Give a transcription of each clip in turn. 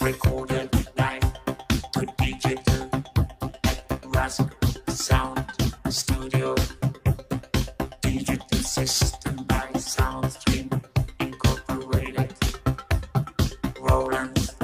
recorded live to digital, Raspberry Thank you.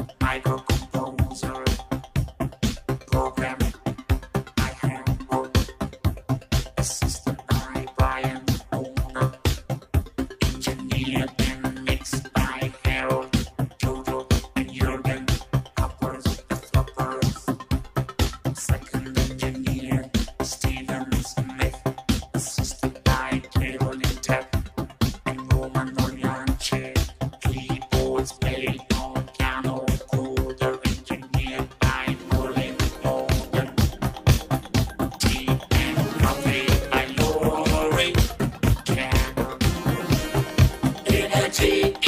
See.